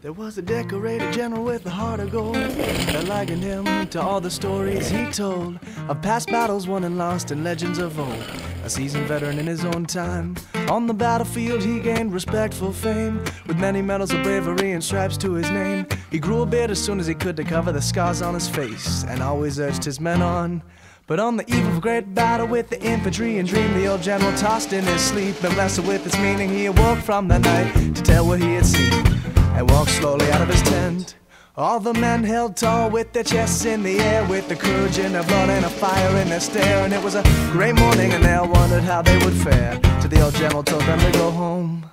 There was a decorated general with a heart of gold that likened him to all the stories he told of past battles won and lost and legends of old. A seasoned veteran in his own time. On the battlefield, he gained respectful fame with many medals of bravery and stripes to his name. He grew a beard as soon as he could to cover the scars on his face and always urged his men on. But on the eve of a great battle with the infantry and dream, the old general tossed in his sleep and wrestled with its meaning. He awoke from the night to tell what he had seen and walked slowly out of his tent. All the men held tall with their chests in the air, with the courage in their blood and a fire in their stare. And it was a great morning, and they all wondered how they would fare. So the old general told them to go home.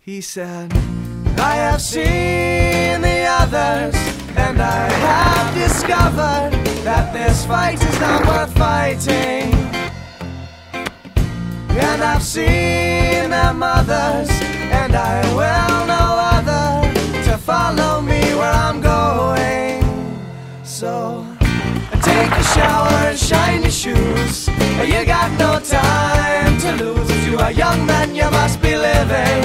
He said, I have seen the others, and I have discovered that this fight is not worth fighting. And I've seen their mothers, and I will shower and shine your shoes. You got no time to lose. If you are young, then you must be living.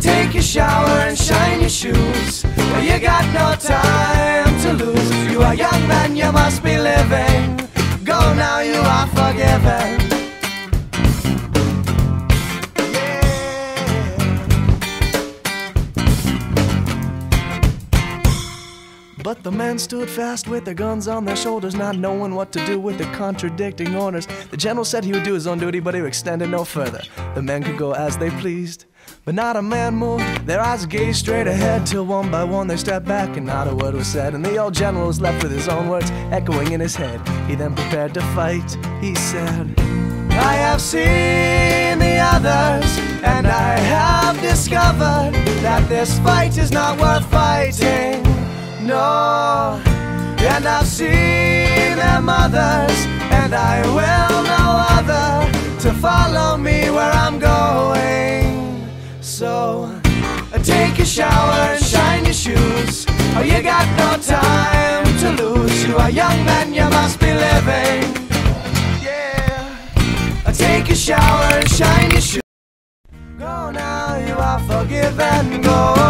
Take a shower and shine your shoes. You got no time to lose. If you are young, But the men stood fast with their guns on their shoulders, not knowing what to do with the contradicting orders. The general said he would do his own duty, but he extended no further. The men could go as they pleased. But not a man moved, their eyes gazed straight ahead till one by one they stepped back and not a word was said. And the old general was left with his own words echoing in his head. He then prepared to fight. He said, I have seen the others, and I have discovered that this fight is not worth fighting. Their mothers, and I will know other to follow me where I'm going. So uh, take a shower and shine your shoes. Oh, you got no time to lose. You are young, man, you must be living. Yeah, uh, take a shower and shine your shoes. Go now, you are forgiven. Go